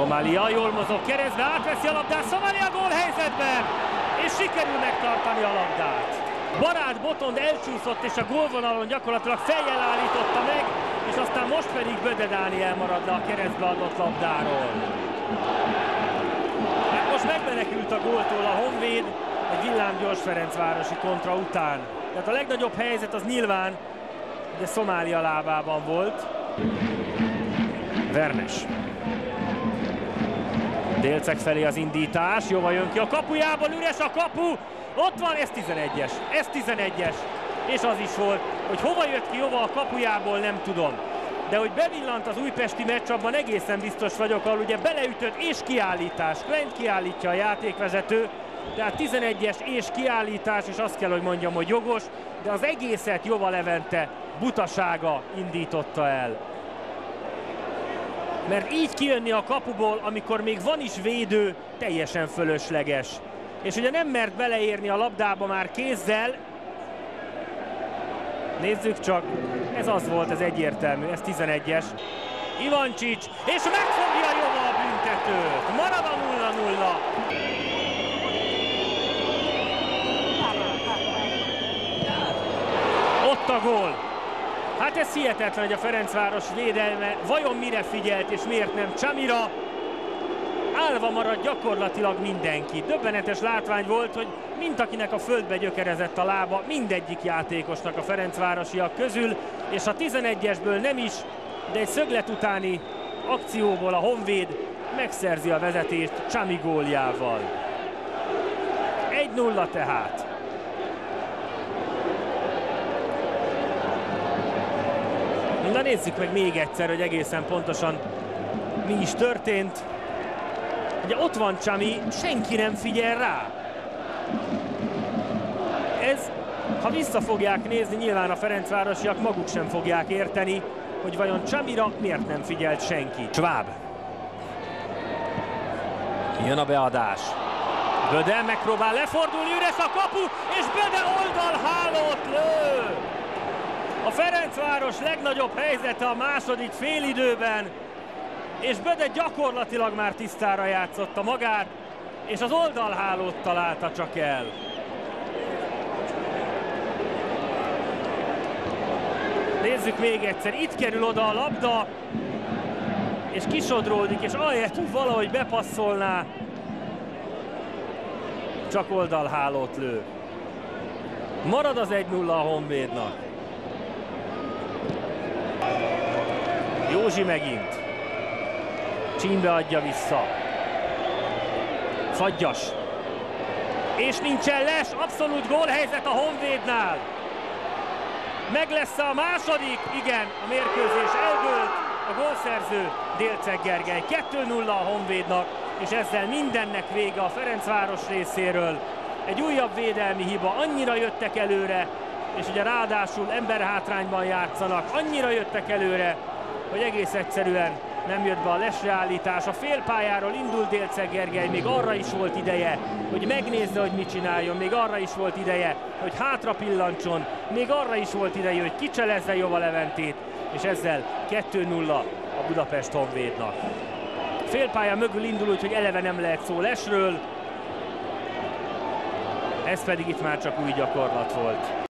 Szomália jól mozog keresztbe, átveszi a labdát Szomália gólhelyzetben, és sikerül megtartani a labdát. Barát Botond elcsúszott, és a gólvonalon gyakorlatilag fejjel állította meg, és aztán most pedig Böde Dániel marad le a keresztbe adott labdáról. Hát most megmenekült a góltól a Honvéd, egy villámgyors Ferencvárosi kontra után. Tehát a legnagyobb helyzet az nyilván ugye Szomália lábában volt. Vernes. Délceg felé az indítás, jóval jön ki a kapujából, üres a kapu, ott van, ez 11-es, ez 11-es, és az is volt, hogy hova jött ki jóval a kapujából, nem tudom. De hogy bevillant az újpesti meccs, egészen biztos vagyok, ahol ugye beleütött és kiállítás, Klent kiállítja a játékvezető, tehát 11-es és kiállítás, és azt kell, hogy mondjam, hogy jogos, de az egészet Jova Levente butasága indította el. Mert így kijönni a kapuból, amikor még van is védő, teljesen fölösleges. És ugye nem mert beleérni a labdába már kézzel. Nézzük csak, ez az volt, ez egyértelmű, ez 11-es. Ivancsics, és megfogja Jova a büntetőt. Marad a 0-0. Ott a gól. Hát ez hihetetlen, hogy a Ferencváros védelme vajon mire figyelt és miért nem Csamira. Állva marad gyakorlatilag mindenki. Döbbenetes látvány volt, hogy mint akinek a földbe gyökerezett a lába, mindegyik játékosnak a Ferencvárosiak közül, és a 11-esből nem is, de egy szöglet utáni akcióból a Honvéd megszerzi a vezetést Csami góljával. 1-0 tehát. Na nézzük meg még egyszer, hogy egészen pontosan mi is történt. Ugye ott van Csami, senki nem figyel rá. Ez, ha vissza fogják nézni, nyilván a Ferencvárosiak maguk sem fogják érteni, hogy vajon Csamira miért nem figyelt senki. Schwab. Jön a beadás. Böde megpróbál lefordulni, üres a kapu, és Böde oldalhálót lő! A Ferencváros legnagyobb helyzete a második félidőben, és Böde gyakorlatilag már tisztára játszotta magát, és az oldalhálót találta csak el. Nézzük még egyszer, itt kerül oda a labda, és kisodródik, és ahelyett, hogy valahogy bepasszolná, csak oldalhálót lő. Marad az 1-0 a Honvédnak. Józsi megint. Csínbe adja vissza. Fagyas. És nincsen les, abszolút gólhelyzet a Honvédnál. Meg lesz a második, igen, a mérkőzés eldőlt, a gólszerző Délceg Gergely. 2-0 a Honvédnak, és ezzel mindennek vége a Ferencváros részéről. Egy újabb védelmi hiba, annyira jöttek előre, és ugye ráadásul emberhátrányban játszanak, annyira jöttek előre, hogy egész egyszerűen nem jött be a lesreállítás. A félpályáról indult Délceg Gergely, még arra is volt ideje, hogy megnézze, hogy mit csináljon, még arra is volt ideje, hogy hátra pillancson, még arra is volt ideje, hogy kicselezze Jova Leventét, és ezzel 2-0 a Budapest Honvédnak. Félpálya mögül indul, úgyhogy eleve nem lehet szó lesről, ez pedig itt már csak új gyakorlat volt.